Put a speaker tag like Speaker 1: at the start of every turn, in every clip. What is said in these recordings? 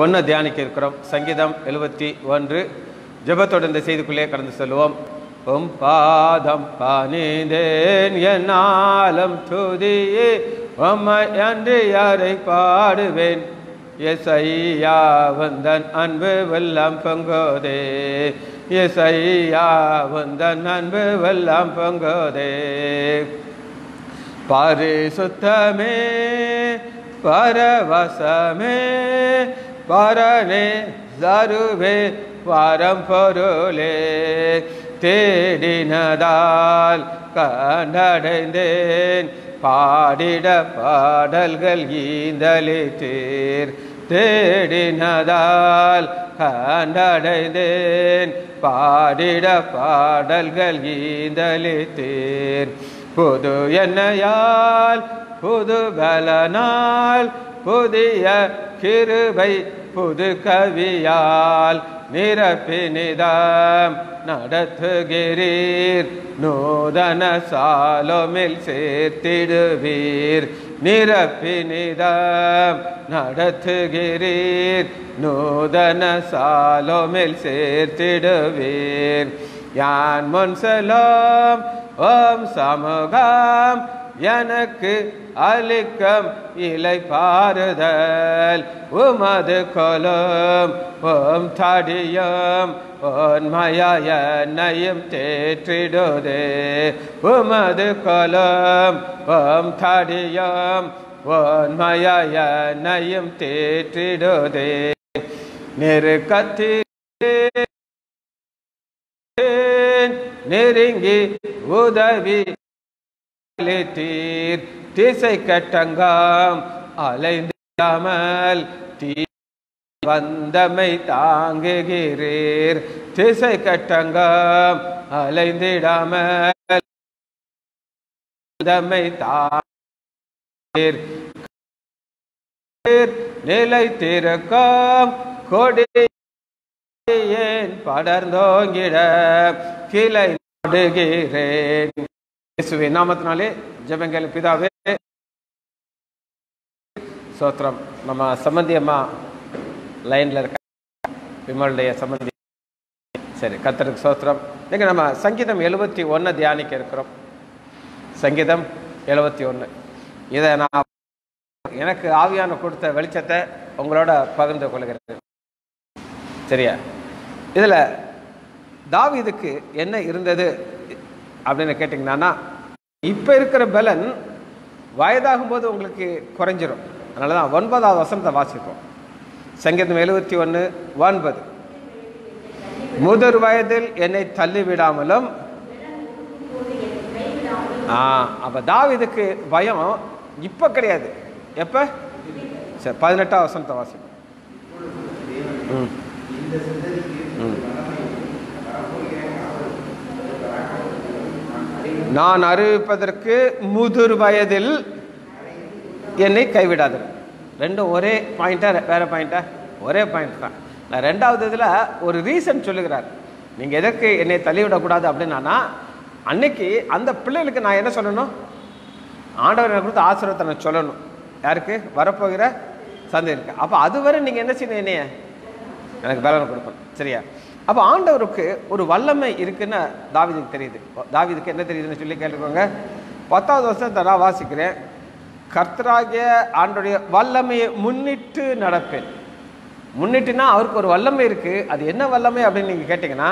Speaker 1: ஒன்று தியானிக்க இருக்கிறோம் சங்கீதம் எழுபத்தி ஒன்று. ஜெபத்தோடு இந்த செய்திக்குள்ளே கடந்து செல்வோம். உம் பாதம் பணிந்தேன் என்னாலும் துதியே உம்மை அன்று யாரை பாடுவேன்? எசையா வந்தன் அன்பு வெல்லாம் பொங்கோதே எசையா வந்தன் அன்பு வெல்லாம் பொங்கோதே. பரிசுத்தமே பரவசமே பரனே சருவே வரம் பொருளே தேடினதால் கண்டடைந்தேன். பாடிட பாடல்கள் ஈந்தளித்தீர். தேடினதால் கண்டடைந்தேன். பாடிட பாடல்கள் ஈந்தளித்தீர். புது என்னையால் புது பலனால் புதிய கிருபை புது கவியால் நிரப்பினிதம் நடத்துகிறீர். நூதன சாலோமில் சேர்த்திடுவீர். நிரப்பினிதம் நடத்துகிறீர். நூதன சாலோமில் சேர்த்திடுவீர். யான் முன் செல்லும் ஓம் சமூகம் எனக்கு அளிக்கும் இலை பாருதல் உமது கொலும் ஓம் தடியும். ஓன்மயம் தேற்றிடுதே. உமது கொலும் ஓம் தடியும். ஓன்மயம் தேற்றிடுதே. நெருக்கத்தில் நெருங்கி உதவி தீர் திசை கட்டங்காம் அலைந்தாமல் தீ வந்தமை தாங்குகிறீர். திசை கட்டங்காம் அலைந்திடாமல் வந்தமை தாங்கீர் நிலை திருக்கம் கொடி ஏன் படர்ந்தோங்கிட கிளை நடுகிறேன். இயேசுவை நாமத்தினாலே ஜபங்கள் பிதாவே சோத்திரம் நம்ம சம்பந்தியம்மா அம்மா இருக்க விமலுடைய சம்மந்தி சரி கத்தருக்கு சோத்திரம் இன்னைக்கு நம்ம சங்கீதம் எழுபத்தி ஒன்று தியானிக்க இருக்கிறோம். சங்கீதம் எழுபத்தி ஒன்று இதை நான் எனக்கு ஆவியான கொடுத்த வெளிச்சத்தை உங்களோட பகிர்ந்து கொள்கிறேன். சரியா? இதில் தாவீதுக்கு என்ன இருந்தது? அப்படின்னு கேட்டிங்கன்னா இப்போ இருக்கிற பலன் வயதாகும் போது உங்களுக்கு குறைஞ்சிரும். அதனால தான் ஒன்பதாவது வசனத்தை வாசிப்போம். சங்கீதம் எழுபத்தி ஒன்று ஒன்பது. முதிர் வயதில் என்னை தள்ளிவிடாமலும் ஆ அப்போ தாவீதுக்கு பயம் இப்போ கிடையாது. எப்போ? சரி பதினெட்டாம் வசனத்தை வாசிப்போம். ம். நான் அறிவிப்பதற்கு முதிர் வயதில் என்னை கைவிடாது. ரெண்டும் ஒரே பாயிண்டா வேற பாயிண்டா ஒரே பாயிண்ட் தான். நான் ரெண்டாவது இதில் ஒரு ரீசன் சொல்லுகிறார். நீங்கள் எதற்கு என்னை தள்ளிவிடக்கூடாது அப்படின்னா அன்னைக்கு அந்த பிள்ளைகளுக்கு நான் என்ன சொல்லணும்? ஆண்டவர் எனக்கு கொடுத்த ஆசீர்வாதத்தை நான் சொல்லணும். யாருக்கு? வரப்போகிற சந்தைக்கு அப்போ அதுவரை நீங்கள் என்ன செய்யணும் என்னைய? எனக்கு பலனை கொடுக்கணும். சரியா? அப்போ ஆண்டவருக்கு ஒரு வல்லமை இருக்குன்னு தாவிதுக்கு தெரியுது. தாவிதுக்கு என்ன தெரியுதுன்னு சொல்லி கேட்டுக்கோங்க. பத்தாவது வருஷத்தை நான் வாசிக்கிறேன். கர்த்தராகிய ஆண்டுடைய வல்லமையை முன்னிட்டு நடப்பேன். முன்னிட்டுனா அவருக்கு ஒரு வல்லமை இருக்குது அது என்ன வல்லமை அப்படின்னு நீங்கள் கேட்டிங்கன்னா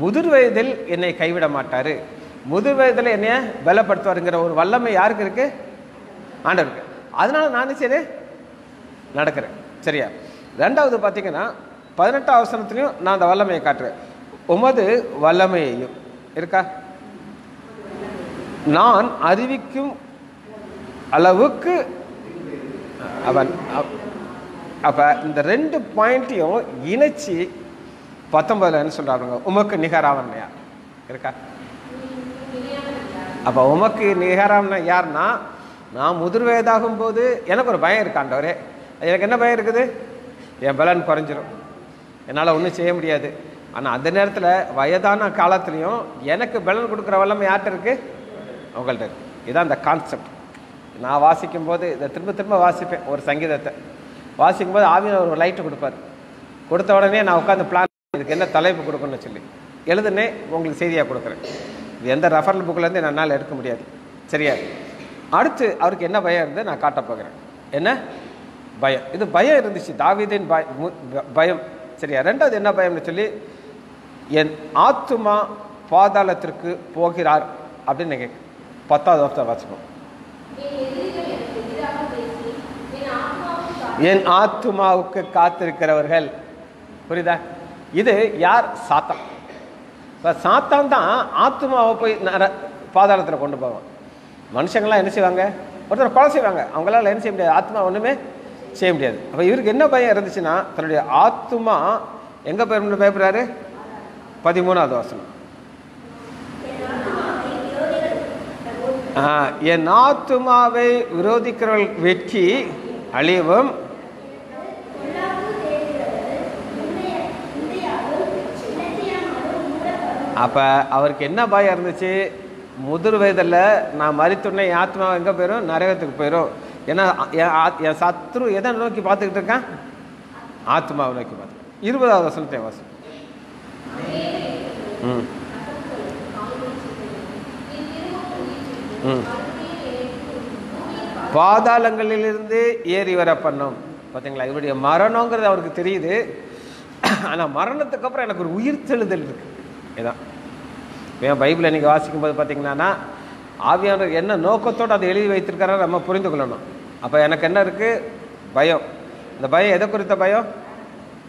Speaker 1: முதிர் வயதில் என்னை கைவிட மாட்டார். முதிர் வயதில் என்னைய பலப்படுத்துவாருங்கிற ஒரு வல்லமை யாருக்கு இருக்குது ஆண்டவருக்கு. அதனால நான் சரி நடக்கிறேன். சரியா? ரெண்டாவது பார்த்தீங்கன்னா பதினெட்டாம் அவசரத்துலையும் நான் அந்த வல்லமையை காட்டுறேன். உமது வல்லமையையும். இருக்கா? நான் அறிவிக்கும் அளவுக்கு அவன் அப்போ இந்த ரெண்டு பாயிண்ட்டையும் இணைச்சி பத்தொன்பதுல என்ன சொல்கிறாருங்க உமக்கு நிகராவன் யார்? இருக்கா? அப்போ உமக்கு நிகராவன் யார்னா நான் முதிர் வயதாகும் போது எனக்கு ஒரு பயம் இருக்காண்டவரே எனக்கு என்ன பயம் இருக்குது? என் பலன் குறைஞ்சிரும். என்னால் ஒன்றும் செய்ய முடியாது. ஆனால் அந்த நேரத்தில் வயதான காலத்துலேயும் எனக்கு பலன் கொடுக்குற வல்லமை யார்கிட்ட இருக்குது உங்கள்கிட்ட இருக்குது இதுதான் அந்த கான்செப்ட் நான் வாசிக்கும் போது இதை திரும்ப திரும்ப வாசிப்பேன் ஒரு சங்கீதத்தை. வாசிக்கும் போது ஆவியானவர் ஒரு லைட்டு கொடுப்பார். கொடுத்த உடனே நான் உட்காந்து பிளான் இதுக்கு என்ன தலைப்பு கொடுக்கணும்னு சொல்லி. எழுதுனே உங்களுக்கு செய்தியாக கொடுக்குறேன். இது எந்த ரெஃபரல் புக்கிலேருந்து என்னால் எடுக்க முடியாது. சரியா? அடுத்து அவருக்கு என்ன பயம் இருந்து நான் காட்ட போகிறேன். என்ன? பயம். இது பயம் இருந்துச்சு. தாவிதின் பய மு- பயம். சரியா? ரெண்டாவது என்ன பயம்னு சொல்லி என் ஆத்துமா பாதாளத்திற்கு போகிறார் அப்படின்னு நீங்கள் பத்தாவது வருஷம் வாசிப்போம். என் ஆத்துமாவுக்கு காத்திருக்கிறவர்கள் புரியுதா? இது யார்? சாத்தான். இப்போ சாத்தான் தான் ஆத்துமாவை போய் நர பாதாளத்தில் கொண்டு போவான். மனுஷங்களாம் என்ன செய்வாங்க? ஒருத்தர் கொலை செய்வாங்க. அவங்களால என்ன செய்ய முடியாது. ஆத்மா ஒன்றுமே செய்ய முடியாது. அப்போ இவருக்கு என்ன பயம் இருந்துச்சுன்னா தன்னுடைய ஆத்துமா எங்கே போயிருந்து பயப்படுறாரு? பதிமூணாவது வசனம். என் ஆத்துமாவை விரோதிக்கிறவர்கள் வெற்றி அழியவும் அப்போ அவருக்கு என்ன பயம் இருந்துச்சு? முதிர் வயதில் நான் மறித்துடனே என் ஆத்மா எங்கே போயிடும் நரகத்துக்கு போயிடும் ஏன்னா என் சத்ரு எதை நோக்கி பார்த்துக்கிட்டு இருக்கான்? ஆத்மாவை நோக்கி பார்த்து இருபதாவது வசனத்தை வாசம் ம். ம். பாதாளங்களிலிருந்து ஏறி வர பண்ணோம். பார்த்தீங்களா? இவருடைய மரணங்கிறது அவருக்கு தெரியுது. ஆனால் மரணத்துக்கு அப்புறம் எனக்கு ஒரு உயிர்த்தெழுதல் இருக்குது இதான். ஏன் பைபிளை நீங்கள் வாசிக்கும் போது பார்த்தீங்கன்னா ஆவியானவர் என்ன நோக்கத்தோடு அதை எழுதி வைத்திருக்காரோ நம்ம புரிந்து கொள்ளணும். அப்போ எனக்கு என்ன இருக்குது பயம். இந்த பயம் எதை குறித்த பயம்?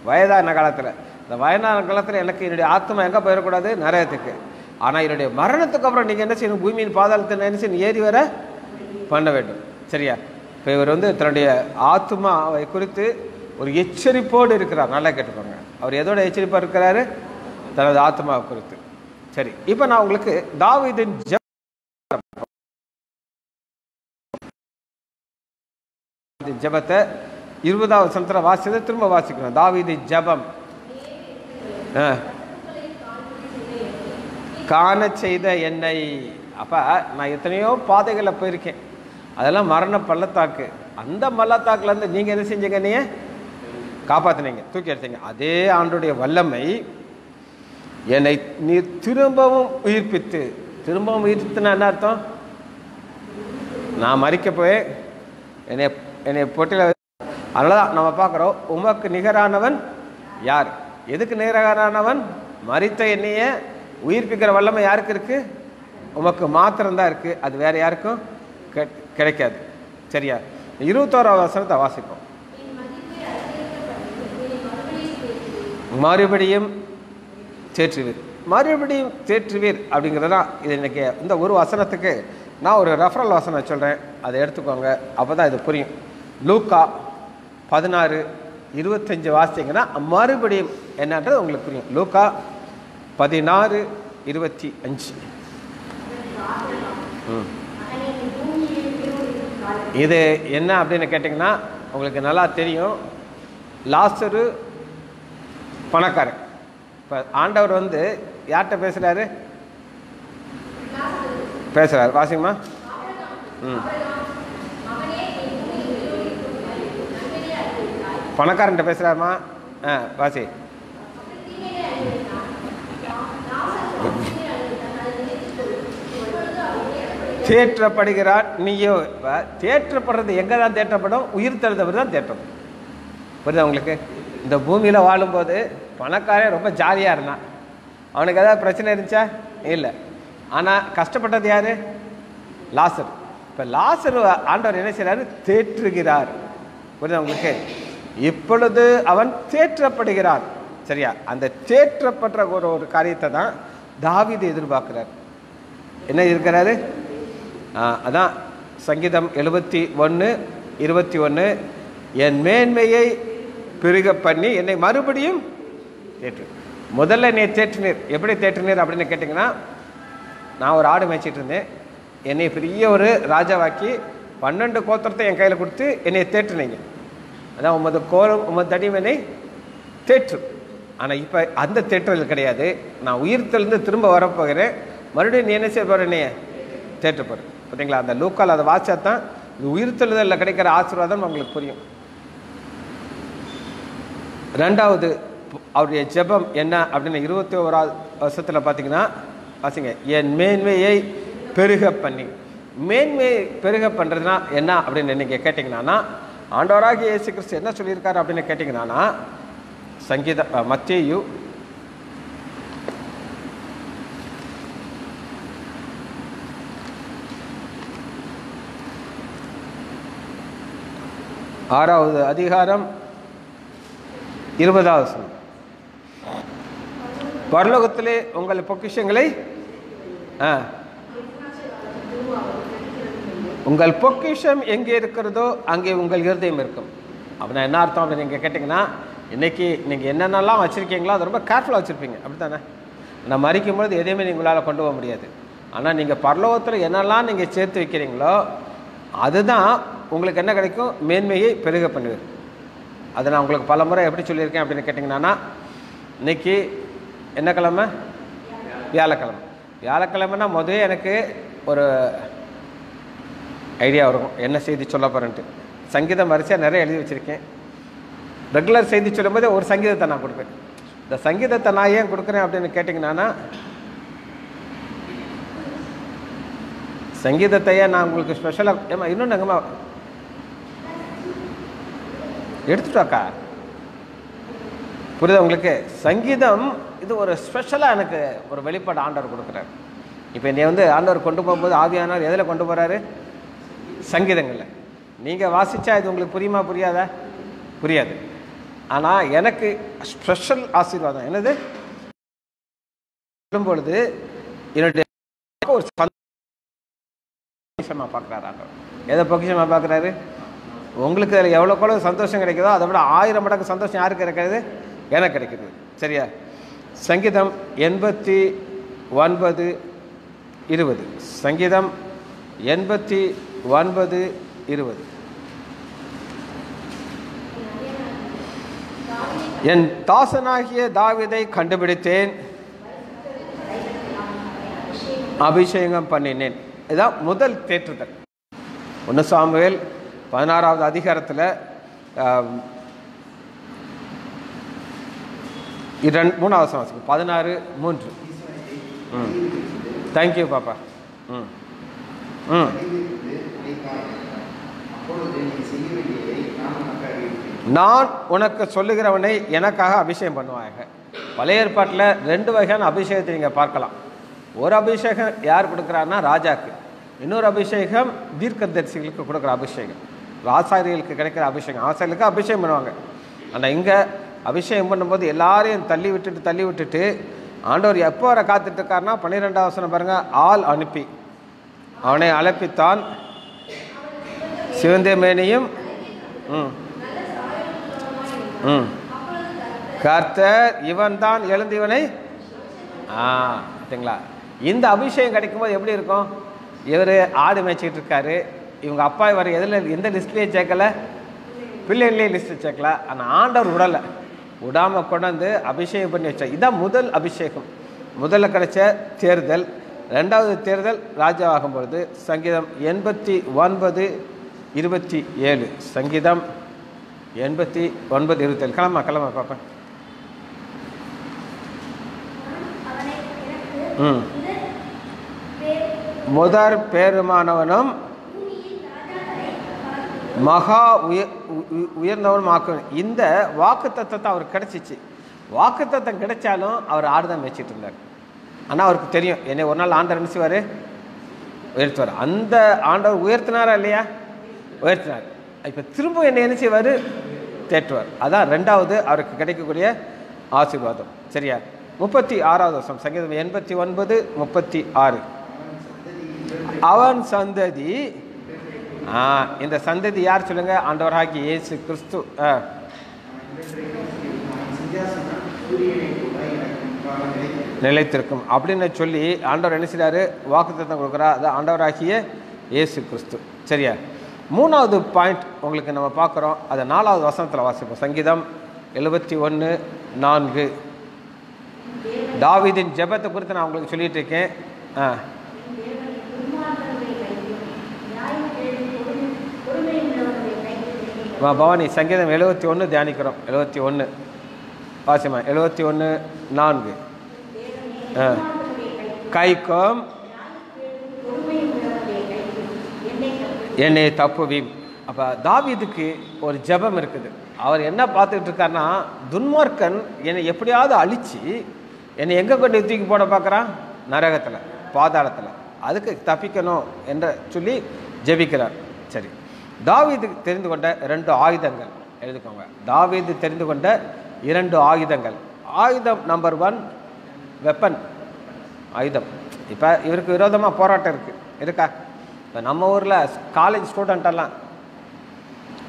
Speaker 1: வயதான காலத்தில். இந்த வயதான காலத்தில் எனக்கு என்னுடைய ஆத்மா எங்கே போயிடக்கூடாது? நிறையத்துக்கு ஆனால் என்னுடைய மரணத்துக்கு அப்புறம் நீங்கள் என்ன செய்யணும்? பூமியின் பாதாளத்தில் என்ன செய்யணும்? ஏறி வர பண்ண வேண்டும். சரியா? இப்போ இவர் வந்து தன்னுடைய ஆத்மாவை குறித்து ஒரு எச்சரிப்போடு இருக்கிறார். நல்லா கேட்டுக்கோங்க. அவர் எதோட எச்சரிப்பாக இருக்கிறாரு? தனது ஆத்மாவை குறித்து. சரி. இப்போ நான் உங்களுக்கு தாவீதின் தாவீது ஜெபத்தை இருபதாவது சந்திர வாசித்து திரும்ப வாசிக்கணும். தாவீது ஜெபம். காண செய்த என்னை. அப்போ நான் எத்தனையோ பாதைகளில் போயிருக்கேன். அதெல்லாம் மரண பள்ளத்தாக்கு. அந்த பள்ளத்தாக்குலேருந்து நீங்கள் என்ன செஞ்சீங்க நீ காப்பாற்றினீங்க தூக்கி எடுத்தீங்க அதே ஆண்டுடைய வல்லமை என்னை நீ திரும்பவும் உயிர்ப்பித்து. திரும்பவும் உயிர்ப்பித்துனா என்ன அர்த்தம்? நான் மறிக்க போய் என்னை என்னை பொட்டியில் அதனால தான் நம்ம பார்க்குறோம் உமக்கு நிகரானவன் யார்? எதுக்கு நிகரானவன்? மறித்த என்னைய உயிர்ப்பிக்கிற வல்லமை யாருக்கு இருக்குது உமக்கு மாத்திரம்தான் இருக்குது அது வேறு யாருக்கும் கிடைக்காது. சரியா? இருபத்தோராவது வசனத்தை வாசிப்போம். மறுபடியும் தேற்றுவீர். மறுபடியும் தேற்றுவீர் அப்படிங்கிறது தான் இது இன்றைக்கி இந்த ஒரு வசனத்துக்கு நான் ஒரு ரெஃபரல் வசனம் சொல்கிறேன் அதை எடுத்துக்கோங்க. அப்போ தான் இது புரியும். லூக்கா பதினாறு இருபத்தஞ்சி வாசித்தீங்கன்னா மறுபடியும் என்னன்றது உங்களுக்கு புரியும். லூக்கா பதினாறு இருபத்தி அஞ்சு. ம். இது என்ன அப்படின்னு கேட்டிங்கன்னா உங்களுக்கு நல்லா தெரியும். லாஸ்டரு பணக்காரன். இப்போ ஆண்டவர் வந்து யார்கிட்ட பேசுகிறாரு பேசுகிறார் வாசிங்கம்மா. ம். பணக்காரன்ட்ட பேசுகிறாருமா ஆ வாசி. தேற்றப்படுகிறார் நீயோ. இப்போ தேற்றப்படுறது எங்கே தான் தேற்றப்படும்? உயிர் தழுதவர் தான் தேற்றப்படும். புரியுதா உங்களுக்கு? இந்த பூமியில் வாழும்போது பணக்காரன் ரொம்ப ஜாலியாக இருந்தான். அவனுக்கு ஏதாவது பிரச்சனை இருந்துச்சா? இல்லை. ஆனால் கஷ்டப்பட்டது யார்? லாசர். இப்போ லாசர் ஆண்டவர் என்ன செய்கிறாரு தேற்றுகிறார். புரியுதா உங்களுக்கு? இப்பொழுது அவன் தேற்றப்படுகிறான். சரியா? அந்த தேற்றப்படுற ஒரு ஒரு காரியத்தை தான் தாவீது எதிர்பார்க்கிறார். என்ன இருக்கிறாரு? அதான் சங்கீதம் எழுபத்தி ஒன்று இருபத்தி ஒன்று என் மேன்மையை பெருக பண்ணி என்னை மறுபடியும் தேற்று. முதல்ல நீ தேற்றினீர். எப்படி தேற்றினீர் அப்படின்னு கேட்டிங்கன்னா நான் ஒரு ஆடு மேய்ச்சிட்டு இருந்தேன். என்னை பெரிய ஒரு ராஜாவாக்கி பன்னெண்டு கோத்திரத்தை என் கையில் கொடுத்து என்னை தேற்றினீங்க. அதான் உமது கோலம் உமது தடிமனை தேற்று ஆனால் இப்போ அந்த தேற்றல் கிடையாது. நான் உயிர்த்தெழுந்து திரும்ப வரப்போகிறேன். மறுபடியும் நீ என்ன செய்ய போகிற நீ தேற்ற போகிற பார்த்தீங்களா அந்த லூக்கால் அதை வாட்சா தான் இந்த உயிர்த்தெழுதலில் கிடைக்கிற ஆசீர்வாதம் உங்களுக்கு புரியும். ரெண்டாவது அவருடைய ஜெபம் என்ன அப்படின்னு இருபத்தி ஓராவது வருஷத்தில் பார்த்தீங்கன்னா வாசிங்க. என் மேன்மையை பெருக பண்ணி. மேன்மையை பெருக பண்ணுறதுனா என்ன அப்படின்னு நீங்கள் கேட்டிங்கன்னா ஆண்டவராக இயேசு கிறிஸ்து என்ன சொல்லியிருக்காரு அப்படின்னு கேட்டிங்கன்னா சங்கீத அஹ், மத்தேயு ஆறாவது அதிகாரம் இருபதாவது வசனம். பரலோகத்திலே உங்கள் பொக்கிஷங்களை ஆ உங்கள் பொக்கிஷம் எங்கே இருக்கிறதோ அங்கே உங்கள் இருதயம் இருக்கும். அப்படின்னா என்ன அர்த்தம் அப்படின்னு நீங்கள் கேட்டிங்கன்னா இன்றைக்கி நீங்கள் என்னென்னலாம் வச்சுருக்கீங்களோ அது ரொம்ப கேர்ஃபுல்லாக வச்சுருப்பீங்க. அப்படி தானே நான் மறிக்கும் பொழுது எதையுமே உங்களால் கொண்டு போக முடியாது. ஆனால் நீங்கள் பரலோகத்தில் என்னெல்லாம் நீங்கள் சேர்த்து வைக்கிறீங்களோ அதுதான் உங்களுக்கு என்ன கிடைக்கும்? மேன்மையை பெருக பண்ணுவது அதை நான் உங்களுக்கு பல முறை எப்படி சொல்லியிருக்கேன் அப்படின்னு கேட்டிங்கன்னா இன்னைக்கு என்ன கிழமை? வியாழக்கிழமை. வியாழக்கிழமைனா முதல்ல எனக்கு ஒரு ஐடியா இருக்கும் என்ன செய்தி சொல்ல போகிறேன்ட்டு சங்கீதம் வரிசையாக நிறைய எழுதி வச்சுருக்கேன். ரெகுலர் செய்தி சொல்லும்போது ஒரு சங்கீதத்தை நான் கொடுப்பேன். இந்த சங்கீதத்தை நான் ஏன் கொடுக்குறேன் அப்படின்னு கேட்டிங்கன்னா சங்கீதத்தையே நான் உங்களுக்கு ஸ்பெஷலாக ஏமா இன்னொன்று எங்கம்மா? எடுத்துட்டோக்கா புரியுதா உங்களுக்கு? சங்கீதம் இது ஒரு ஸ்பெஷலாக எனக்கு ஒரு வெளிப்பாடு ஆண்டவர் கொடுக்குறாரு. இப்போ என்னை வந்து ஆண்டவர் கொண்டு போகும்போது ஆவியானவர் எதில் கொண்டு போகிறாரு சங்கீதங்களில். நீங்கள் வாசித்தா இது உங்களுக்கு புரியுமா புரியாதா? புரியாது. ஆனால் எனக்கு ஸ்பெஷல் ஆசீர்வாதம். என்னது? சொல்லும்பொழுது என்னுடைய ஒரு சந்தோஷமாக பார்க்குறாரு எதை பொக்கிஷமாக பார்க்குறாரு? உங்களுக்கு அதில் எவ்வளோ கூட சந்தோஷம் கிடைக்குதோ அதை விட ஆயிரம் மடங்கு சந்தோஷம் யாருக்கு கிடைக்கிறது? எனக்கு கிடைக்கிறது சரியா? சங்கீதம் எண்பத்தி ஒன்பது இருபது. சங்கீதம் எண்பத்தி ஒன்பது இருபது. என் தாசனாகிய தாவிதை கண்டுபிடித்தேன். அபிஷேகம் பண்ணினேன். இதுதான் முதல் தேற்றுதல். ஒன்று சாமுவேல் பதினாறாவது அதிகாரத்தில் இரண்டு மூணாவது சமாசம் பதினாறு மூன்று. ம். தேங்க்யூ பாப்பா. ம்.
Speaker 2: நான் உனக்கு
Speaker 1: சொல்லுகிறவனை எனக்காக அபிஷேகம் பண்ணுவாங்க பழைய ஏற்பாட்டில் ரெண்டு வகையான அபிஷேகத்தை நீங்கள் பார்க்கலாம். ஒரு அபிஷேகம் யார் கொடுக்குறாருன்னா ராஜாக்கு. இன்னொரு அபிஷேகம் தீர்க்கதரிசிகளுக்கு கொடுக்குற அபிஷேகம். ஆசாரியர்களுக்கு கிடைக்கிற அபிஷேகம். ஆசாரியர்களுக்கு அபிஷேகம் பண்ணுவாங்க. ஆனால் இங்கே அபிஷேகம் பண்ணும்போது எல்லாரையும் தள்ளி விட்டுட்டு தள்ளி விட்டுட்டு ஆண்டவர் எப்போ வர காத்துட்ருக்காருன்னா பன்னிரெண்டாவசனம் பாருங்கள் வசனம் ஆள் அனுப்பி. அவனை அழைப்பித்தான் சிவந்த மேனியும். ம். ம். கர்த்தர் இவன் தான் எழுந்திவனை. ஆ பார்த்தீங்களா இந்த அபிஷேகம் கிடைக்கும்போது எப்படி இருக்கும்? இவர் ஆடு மேய்ச்சிக்கிட்டு இருக்காரு. இவங்க அப்பா இவர் எதில் எந்த லிஸ்ட்லேயே சேர்க்கல? பிள்ளைகளையும் லிஸ்ட்டு சேர்க்கல. ஆனால் ஆண்டவர் விடலை விடாமல் கொண்டாந்து அபிஷேகம் பண்ணி வச்சார். இதான் முதல் அபிஷேகம். முதல்ல கிடைச்ச தேர்தல். ரெண்டாவது தேர்தல் ராஜாவாகும் பொழுது சங்கீதம் எண்பத்தி ஒன்பது இருபத்தி ஏழு. சங்கீதம் எண்பத்தி ஒன்பது இருபத்தேழு கிளம்பா கிளம்பா பார்ப்பேன் ம். முதற் பேருமானவனும் மகா உயர் உ- உயர்ந்தவனும் ஆக்கணும் இந்த வாக்கு தத்துவத்தை அவருக்கு கிடைச்சிச்சு. வாக்கு தத்துவம் கிடைச்சாலும் அவர் ஆடுதான் வச்சுட்டு இருந்தார். ஆனால் அவருக்கு தெரியும். என்னை ஒரு நாள் ஆண்டவர் என்ன செய்வார்? உயர்த்துவார். அந்த ஆண்டவர் உயர்த்தினாரா இல்லையா? உயர்த்தினார். இப்போ திரும்ப என்னை என்ன செய்வார்? தேற்றுவார். அதான் ரெண்டாவது அவருக்கு கிடைக்கக்கூடிய ஆசீர்வாதம். சரியா? முப்பத்தி ஆறாவது வருஷம் சங்கீதம் எண்பத்தி ஒன்பது முப்பத்தி ஆறு. அவன் சந்ததி இந்த சந்ததி யார் சொல்லுங்க? ஆண்டவராகி இயேசு கிறிஸ்து.
Speaker 2: நிலைத்திருக்கும்.
Speaker 1: அப்படின்னு சொல்லி ஆண்டவர் என்ன வாக்கு வாக்குத்தத்தம் கொடுக்குறா. அது ஆண்டவராகிய இயேசு கிறிஸ்து. சரியா? மூணாவது பாயிண்ட் உங்களுக்கு நம்ம பார்க்குறோம். அதை நாலாவது வசனத்தில் வாசிப்போம். சங்கீதம் எழுபத்தி ஒன்று நான்கு. தாவிதின் ஜெபத்தை குறித்து நான் உங்களுக்கு சொல்லிட்டு இருக்கேன். ஆ. பவானி சங்கீதம் எழுபத்தி ஒன்று தியானிக்கிறோம். எழுபத்தி ஒன்று வாசிமா எழுபத்தி ஒன்று நான்கு கைக்கும் என்னை தப்புவீம் அப்போ தாவீதுக்கு ஒரு ஜெபம் இருக்குது. அவர் என்ன பார்த்துக்கிட்டு இருக்காருன்னா துன்மார்க்கன் என்னை எப்படியாவது அழித்து என்னை எங்கே கொண்டு தூக்கி போட பார்க்குறான்? நரகத்தில் பாதாளத்தில். அதுக்கு தப்பிக்கணும் என்ற சொல்லி ஜெபிக்கிறார். சரி. தாவீது தெரிந்து கொண்ட ரெண்டு ஆயுதங்கள். எழுதிக்கோங்க. தாவீது தெரிந்து கொண்ட இரண்டு ஆயுதங்கள். ஆயுதம் நம்பர் ஒன் வெப்பன் ஆயுதம். இப்போ இவருக்கு விரோதமாக போராட்டம் இருக்குது இருக்கா? இப்போ நம்ம ஊரில் காலேஜ் ஸ்டூடெண்ட்டெல்லாம்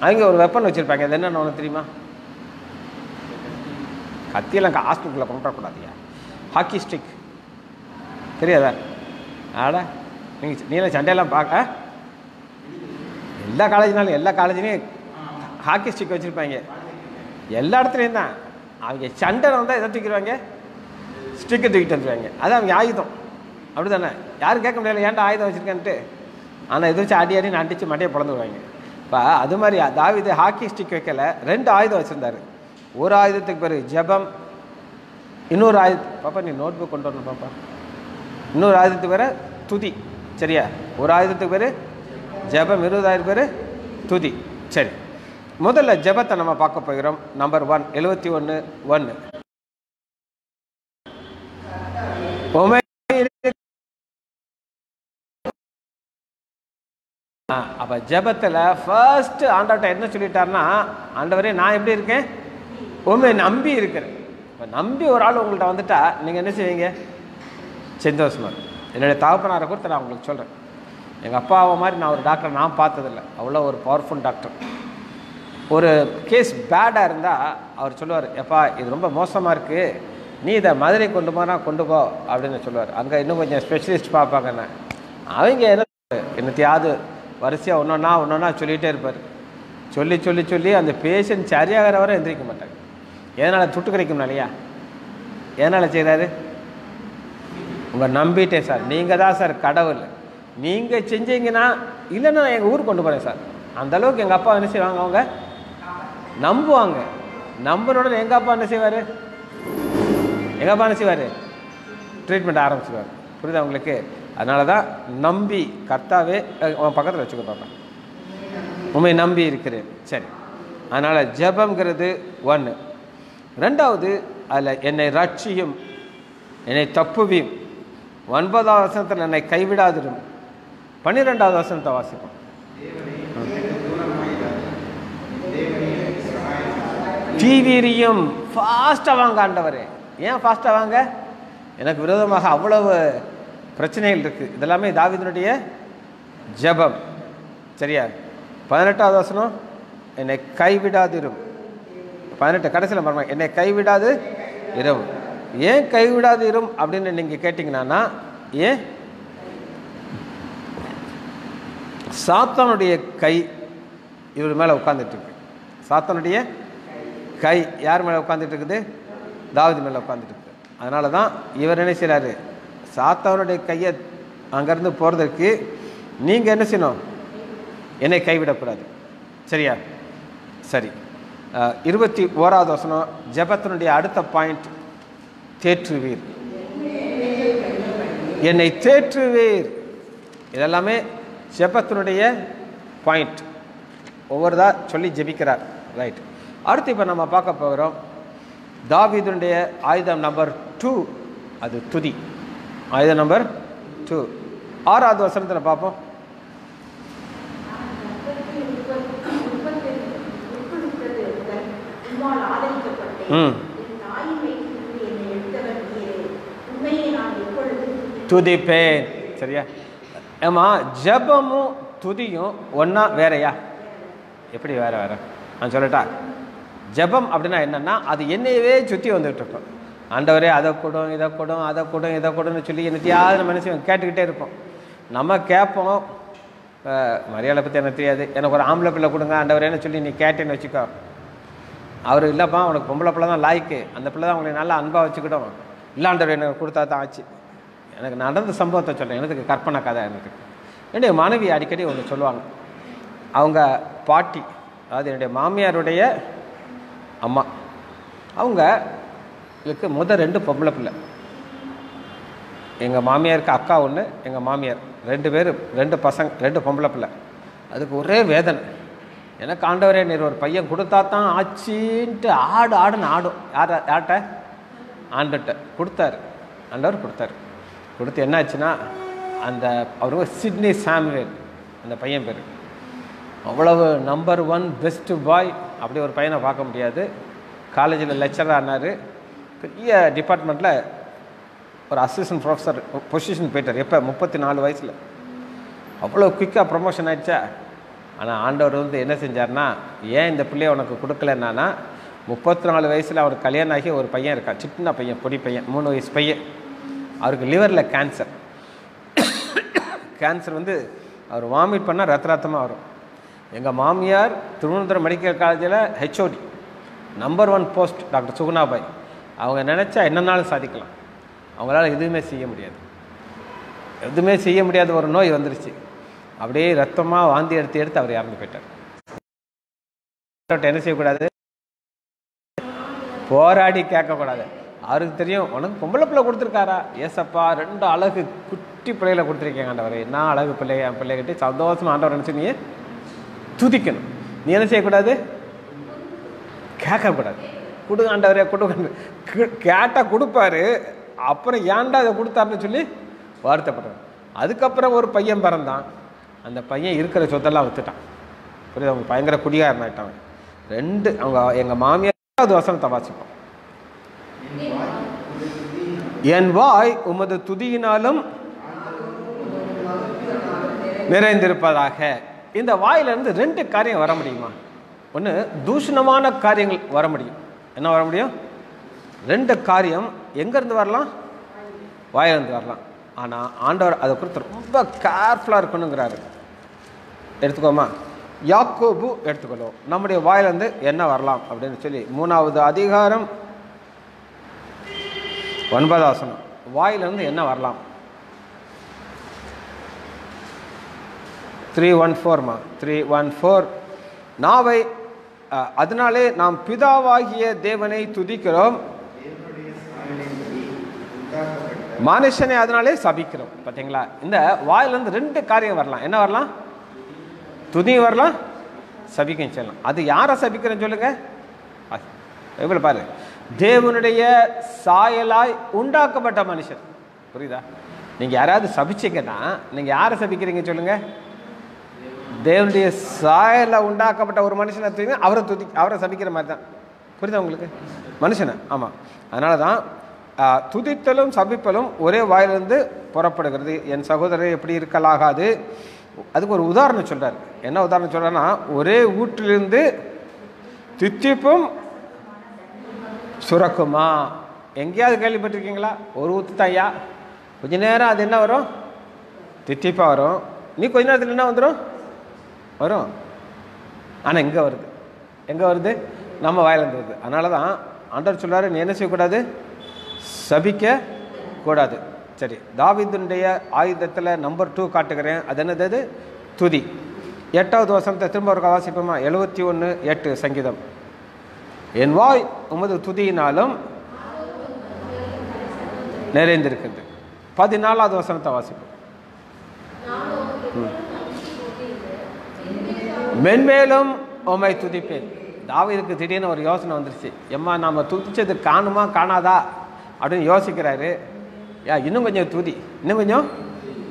Speaker 1: அவங்க ஒரு வெப்பன் வச்சுருப்பாங்க. அது என்னென்னு ஒன்று தெரியுமா? கத்தியெல்லாம் ஹாஸ்பிட்டலில் கொண்டுடக்கூடாதுயா ஹாக்கி ஸ்டிக் தெரியாதா? ஆட நீங்கள் நீலாம் சண்டையெல்லாம் பார்க்க எல்லா காலேஜ்னாலும் எல்லா காலேஜ்லேயும் ஹாக்கி ஸ்டிக் வச்சுருப்பாங்க. எல்லா இடத்துலையும் தான். அவங்க சண்டை வந்தால் எதை தூக்கிடுவாங்க? ஸ்டிக்கை தூக்கிட்டு வந்துருவாங்க. அது அவங்க ஆயுதம். அப்படி தானே யாரும் கேட்க முடியல ஏன்டா ஆயுதம் வச்சுருக்கேன்ட்டு. ஆனால் எது வச்சு அடி அடி அடித்து மட்டையை பிளந்து விடுவாங்க இப்போ அது மாதிரி தாவிது ஹாக்கி ஸ்டிக் வைக்கல. ரெண்டு ஆயுதம் வச்சுருந்தாரு. ஒரு ஆயுதத்துக்கு பேர் ஜெபம் இன்னொரு ஆயுத பாப்பா நீ நோட் புக் கொண்டு வரணும் பாப்பா. இன்னொரு ஆயுதத்துக்கு பேர் துதி. சரியா? ஒரு ஆயுதத்துக்கு பேர் ஜெபம் இருபதாயிரம் பேர் துதி. சரி. முதல்ல ஜெபத்தை நம்ம பார்க்க போகிறோம். நம்பர் ஒன் எழுபத்தி ஒன்று ஒன்று அப்போ ஜெபத்தில் ஃபர்ஸ்ட் ஆண்டவர்கிட்ட என்ன சொல்லிட்டாருன்னா ஆண்டவரே நான் எப்படி இருக்கேன்? உண்மை நம்பி இருக்கிறேன். இப்போ நம்பி ஒரு ஆள் உங்கள்கிட்ட வந்துட்டா நீங்கள் என்ன செய்வீங்க? சந்தோஷமாக என்னுடைய தகப்பனாரை குறித்து நான் உங்களுக்கு சொல்கிறேன் எங்கள் அப்பாவை மாதிரி நான் ஒரு டாக்டர் நான் பார்த்ததில்ல. அவ்வளோ ஒரு பவர்ஃபுல் டாக்டர் ஒரு கேஸ் பேடாக இருந்தால் அவர் சொல்லுவார் எப்பா இது ரொம்ப மோசமாக இருக்குது நீ இதை மதுரை கொண்டு போனா கொண்டு போ அப்படின்னு சொல்லுவார். அங்கே இன்னும் கொஞ்சம் ஸ்பெஷலிஸ்ட் பார்ப்பாங்கண்ணே அவங்க என்ன என்னத்தையாவது வரிசையாக ஒன்றொன்னா ஒன்றா ஒன்றா சொல்லிகிட்டே இருப்பார். சொல்லி சொல்லி சொல்லி அந்த பேஷண்ட் சரியாகிற வரை எந்திரிக்க மாட்டாங்க எதனால் துட்டு கிடைக்கும் இல்லையா? எதனால் செய்கிறாரு உங்கள் நம்பிட்டேன் சார். நீங்கள் தான் சார் கடவுள். நீங்கள் செஞ்சீங்கன்னா இல்லைன்னா நான் எங்கள் ஊருக்கு கொண்டு போகிறேன் சார். அந்த அளவுக்கு எங்கள் அப்பா என்ன செய்வாங்க அவங்க? நம்புவாங்க. நம்பனோட எங்கள் அப்பா என்ன செய்வார்? எங்கள் அப்பா என்ன செய்வார்? ட்ரீட்மெண்ட் ஆரம்பிச்சுவார் புரியுதா உங்களுக்கு? அதனால தான் நம்பி கர்த்தாவே அவன் உன் பக்கத்தில் வச்சுக்க பார்ப்பேன் உண்மை நம்பி இருக்கிறேன். சரி. அதனால் ஜெபம்ங்கிறது ஒன்று ரெண்டாவது அதில் என்னை ரட்சியும் என்னை தப்புவியும். ஒன்பதாவது வசனத்தில் என்னை கைவிடாதிடும் பன்னிரெண்டாவது வசனத்தை வாசிப்போம். தீவிரியும் ஃபாஸ்ட்டாக வாங்க ஆண்டவர். ஏன் ஃபாஸ்ட்டாக வாங்க? எனக்கு விரோதமாக அவ்வளவு பிரச்சனைகள் இருக்குது இதெல்லாமே தாவிதனுடைய ஜெபம். சரியா? பதினெட்டாவது வசனம் என்னை கைவிடாதிரும். பதினெட்டு கடைசியில் பாருங்க என்னை கைவிடாது இரும் ஏன் கைவிடாது இரும் அப்படின்னு நீங்கள் கேட்டிங்கன்னா ஏன்? சாத்தானுடைய கை இவர் மேலே உட்காந்துட்டு இருக்கு. சாத்தானுடைய கை யார் மேலே உட்காந்துட்டு இருக்குது? தாவதி மேலே உட்காந்துட்டு இருக்குது. அதனால தான் இவர் என்ன செய்கிறாரு சாத்தானுடைய கையை அங்கேருந்து போகிறதுக்கு நீங்கள் என்ன செய்யணும்? என்னை கைவிடக்கூடாது. சரியா? சரி. இருபத்தி ஓராவது வசனம் ஜெபத்தினுடைய அடுத்த பாயிண்ட் தேற்றுவீர். என்னை தேற்றுவீர். இதெல்லாமே ஜெபத்தினுடைய பாயிண்ட். ஒவ்வொருதா சொல்லி ஜெபிக்கிறார். ரைட். அடுத்து இப்போ நம்ம பார்க்க போகிறோம் தாவீதுடைய ஆயுதம் நம்பர் டூ அது துதி. ஆயுதம் நம்பர் டூ ஆறாவது வசனத்தில் பார்ப்போம். ம். துதிப்பேன். சரியா? ஏமா ஜெபமும் துதியும் ஒன்றா வேறயா? எப்படி வேற வேற? நான் சொல்லட்டா? ஜெபம் அப்படின்னா என்னென்னா அது என்னையவே சுற்றி வந்துகிட்டு இருக்கும். ஆண்டவரே அதை கூடும் இதை கொடும் அதை கூடும் இதை கொடுன்னு சொல்லி என்னத்தையாவது நம்ம மனசு கேட்டுக்கிட்டே இருப்போம். நம்ம கேட்போம் மரியாதை பற்றி எனக்கு தெரியாது. எனக்கு ஒரு ஆம்பளை பிள்ளை கொடுங்க ஆண்டவரேன்னு சொல்லி நீ கேட்டேன்னு வச்சுக்கோ. அவர் இல்லைப்பா உனக்கு பொம்பளை பிள்ளை தான் லாய்க்கு. அந்த பிள்ளை தான் உங்களை நல்லா அன்பாக வச்சுக்கிட்டோம் இல்லாண்டவர் எனக்கு கொடுத்தா தான் ஆச்சு. எனக்கு நடந்த சம்பவத்தை சொல்கிறேன் எனக்கு கற்பனை கதை எனக்கு. என்னுடைய மனைவி அடிக்கடி ஒன்று சொல்லுவாங்க. அவங்க பாட்டி அதாவது என்னுடைய மாமியாருடைய அம்மா அவங்க இதுக்கு முதல் ரெண்டு பொம்பளை பிள்ளை. எங்கள் மாமியாருக்கு அக்கா ஒன்று எங்கள் மாமியார் ரெண்டு பேர் ரெண்டு பசங்க ரெண்டு பொம்பளை பிள்ளை. அதுக்கு ஒரே வேதனை. எனக்கு ஆண்டவரே நீர் ஒரு பையன் கொடுத்தா தான் ஆச்சின்ட்டு ஆடு ஆடுன்னு ஆடும். யார் யார்கிட்ட ஆண்டுட்ட. கொடுத்தாரு. ஆண்டவர் கொடுத்தாரு. கொடுத்து என்னாச்சுன்னா அந்த அவரு சிட்னி சாம்வேல் அந்த பையன் பேர். அவ்வளவு நம்பர் ஒன் பெஸ்ட்டு பாய் அப்படி ஒரு பையனை பார்க்க முடியாது. காலேஜில் லெக்சராக ஆனார். பெரிய டிபார்ட்மெண்ட்டில் ஒரு அசிஸ்டன்ட் ப்ரொஃபஸர் பொசிஷன் போயிட்டார். எப்போ? முப்பத்தி நாலு வயசில். அவ்வளோ குயிக்காக ப்ரொமோஷன் ஆயிடுச்சா? ஆனால் ஆண்டவர் வந்து என்ன செஞ்சார்னா ஏன் இந்த பிள்ளைய உனக்கு கொடுக்கலன்னா முப்பத்தி நாலு வயசில் அவருக்கு கல்யாணம் ஆகி ஒரு பையன் இருக்கான். சின்ன பையன் பொடி பையன் மூணு வயசு பையன். அவருக்கு லிவரில் கேன்சர் கேன்சர் வந்து அவர் வாமிட் பண்ணால் ரத்த ரத்தமாக வரும். எங்கள் மாமியார் திருவனந்தபுரம் மெடிக்கல் காலேஜில் HOD number one post doctor Sugunabai. அவங்க நினச்சா என்னன்னாலும் சாதிக்கலாம். அவங்களால எதுவுமே செய்ய முடியாது. எதுவுமே செய்ய முடியாத ஒரு நோய் வந்துருச்சு. அப்படியே ரத்தமாக வாந்தி எடுத்து எடுத்து அவர் இறந்து போயிட்டார். என்ன செய்யக்கூடாது? போராடி கேட்கக்கூடாது. அவருக்கு தெரியும் உனக்கு பொம்பளை பிள்ளை கொடுத்துருக்காரா? ஏசப்பா ரெண்டு அழகு குட்டி பிள்ளைகளை கொடுத்துருக்கீங்க ஆண்டவர். என்ன அழகு பிள்ளை என் பிள்ளைகிட்ட சந்தோஷமாக ஆண்டவர் நினச்சி நீ துதிக்கணும். நீ என்ன செய்யக்கூடாது? கேட்கக்கூடாது. கொடுங்க ஆண்டவரே கொடுங்க. கேட்டால் கொடுப்பாரு. அப்புறம் ஏன்டா அதை கொடுத்தாருன்னு சொல்லி வருத்தப்படுறாரு. அதுக்கப்புறம் ஒரு பையன் பிறந்தான். அந்த பையன் இருக்கிற சொத்தெல்லாம் வித்துட்டான். புரியுது? அவங்க பயங்கர குடிகாரன் ஆகிட்டான் ரெண்டு அவங்க எங்கள் மாமியார் வசனத்தை வாசிப்போம் என் வாய் உமது துதியினாலும் நிறைந்திருப்பதாக. இந்த வாயிலிருந்து ரெண்டு காரியம் வர முடியுமா? ஒன்று தூஷணமான காரியங்கள் வர முடியும். என்ன வர முடியும்? ரெண்டு காரியம் எங்கேருந்து வரலாம்? வாயிலிருந்து வரலாம். ஆனால் ஆண்டவர் அதை குறித்து ரொம்ப கேர்ஃபுல்லாக இருக்கணுங்கிறாரு. எடுத்துக்கோமா? யாக்கோபு எடுத்துக்கணும் நம்முடைய வாயிலிருந்து என்ன வரலாம் அப்படின்னு சொல்லி மூணாவது அதிகாரம் ஒன்பதாசனம் வாயிலிருந்து என்ன வரலாம்? த்ரீ ஒன் ஃபோர்மா த்ரீ ஒன் ஃபோர் நாவை அதனாலே நாம் பிதாவாகிய தேவனை துதிக்கிறோம். மனுஷனை அதனாலே சபிக்கிறோம். பார்த்தீங்களா இந்த வாயிலிருந்து ரெண்டு காரியம் வரலாம். என்ன வரலாம்? துதி வரலாம் சபிக்கும் சொல்லலாம் அது யாரை சபிக்கிறேன்னு சொல்லுங்க? பைபிள் பாரு. தேவனுடைய சாயலாய் உண்டாக்கப்பட்ட மனுஷன். புரியுதா? நீங்கள் யாராவது சபிச்சீங்கன்னா நீங்கள் யாரை சபிக்கிறீங்க சொல்லுங்கள் தேவனுடைய சாயல உண்டாக்கப்பட்ட ஒரு மனுஷனை தூக்கி அவரை துதி அவரை சபிக்கிற மாதிரி தான். புரியுதா உங்களுக்கு? மனுஷனை ஆமாம் அதனால தான் துதித்தலும் சபிப்பலும் ஒரே வாயிலிருந்து புறப்படுகிறது. என் சகோதரர் எப்படி இருக்கலாகாது. அதுக்கு ஒரு உதாரணம் சொல்கிறார் என்ன உதாரணம் சொல்றாருன்னா ஒரே வீட்டிலிருந்து தித்திப்பும் சுரக்குமா? எங்கேயாவது கேள்விப்பட்டிருக்கீங்களா? ஒரு ஊத்து தாயா? கொஞ்ச நேரம் அது என்ன வரும்? தித்திப்பாக வரும். நீ கொஞ்ச நேரத்தில் என்ன வந்துடும் வரும். ஆனால் எங்கே வருது? எங்கே வருது? நம்ம வாயிலிருந்து வருது. அதனால தான் ஆண்டவர் சொல்கிறாரு நீ என்ன செய்யக்கூடாது? சபிக்க கூடாது சரி தாவிதுடைய ஆயுதத்தில் நம்பர் டூ காட்டுகிறேன். அது என்னது துதி. எட்டாவது வசனத்தை திரும்ப ஒரு வாசிப்போமா? எழுபத்தி ஒன்று எட்டு சங்கீதம். என் வாய் உமது துதியினாலும் நிறைந்திருக்கிறது. பதினாலாவது வசனத்தை வாசிப்போம். மென்மேலும் உமை துதிப்பேன். தாவீதுக்கு திடீர்னு ஒரு யோசனை வந்துருச்சு. எம்மா நாம் துதிச்சது காணுமா காணாதா? அப்படின்னு யோசிக்கிறாரு. யா இன்னும் கொஞ்சம் துதி. இன்னும் கொஞ்சம்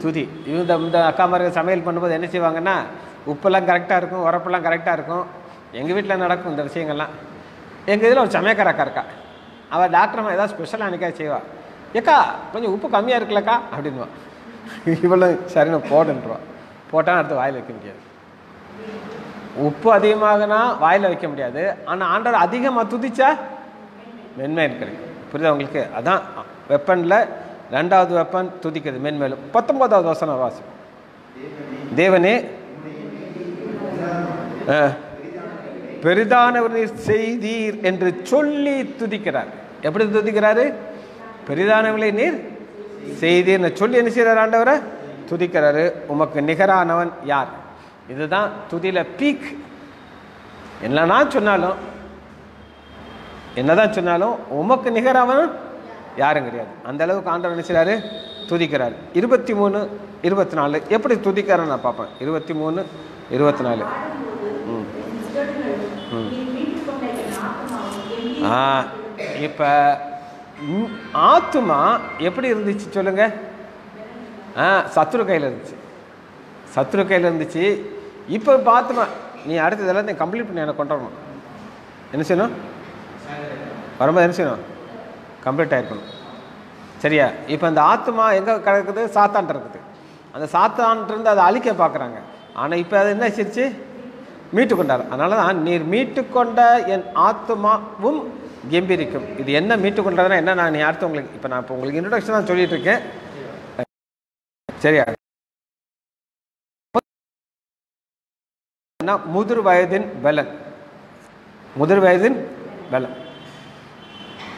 Speaker 1: துதி. இந்த இந்த அக்காமார்கள் சமையல் பண்ணும்போது என்ன செய்வாங்கன்னா உப்பெல்லாம் கரெக்டாக இருக்கும் உரப்பெல்லாம் கரெக்டாக இருக்கும். எங்கள் வீட்டில் நடக்கும் இந்த விஷயங்கள்லாம். எங்கள் இதில் ஒரு சமையக்கார அக்கா இருக்கா அவள் டாக்டர்மா ஏதாவது ஸ்பெஷலாக அன்றைக்கா செய்வா. ஏக்கா கொஞ்சம் உப்பு கம்மியாக இருக்குல்லக்கா? அப்படின்வா இவ்வளோ சரின்னு போடுன்றவா போட்டால் அடுத்து வாயில் வைக்க முடியாது. உப்பு அதிகமாகனா வாயில் வைக்க முடியாது. ஆனால் ஆண்டவர் அதிகமாக துதிச்சா மென்மை கிடைக்கும். புரியுதா உங்களுக்கு? அதான் வெப்பனில் ரெண்டாவது வெப்பன் துதிக்கிறது மென்மேலும் பத்தொன்பதாவது வசனம் வாசி தேவனே பெரிதானவர் செய்தீர் என்று சொல்லி துதிக்கிறார். எப்படி துதிக்கிறாரு? பெரிதானவர்களை நீர் செய்தீர்னு சொல்லி என்ன செய்கிறார் ஆண்டவரை? துதிக்கிறாரு. உமக்கு நிகரானவன் யார்? இதுதான் துதியில் பீக் என்னன்னா சொன்னாலும் என்னதான் சொன்னாலும் உமக்கு நிகரவன் யாரும் கிடையாது. அந்த அளவுக்கு ஆண்டவர் நினைச்சாரு துதிக்கிறார். இருபத்தி மூணு இருபத்தி நாலு. எப்படி துதிக்கிறார் நான் பார்ப்பேன். இருபத்தி மூணு இருபத்தி நாலு. ம். ஆ இப்போ ஆத்துமா எப்படி இருந்துச்சு சொல்லுங்க? ஆ சத்ரு கையில் இருந்துச்சு. சத்ரு கையில் இருந்துச்சு. இப்போ பார்த்துமா நீ அடுத்தது எல்லாத்தையும் கம்ப்ளீட் பண்ணி எனக்கு கொண்டு வரணும். என்ன செய்யணும்? வரும்போது என்ன செய்யணும்? கம்ப்ளீட் ஆகிருக்கணும் சரியா? இப்போ இந்த ஆத்மா எங்கே கிடக்குது? சாத்தான்ட்டு இருக்குது. அந்த சாத்தான்ட்டு அதை அழிக்க பார்க்குறாங்க ஆனால் இப்போ அது என்ன செஞ்சு மீட்டு கொண்டார். அதனால தான் நீர் மீட்டு கொண்ட என் ஆத்மாவும் கம்பீரிக்கும். இது என்ன மீட்டு கொண்டதுன்னா என்ன நான் நீ அடுத்து உங்களுக்கு இப்போ நான் இப்போ உங்களுக்கு இன்ட்ரடக்ஷன் தான் சொல்லிட்டு இருக்கேன். சரியா? என்ன? முதிர் வயதின் பலன் முதிர் வயதின் பலன்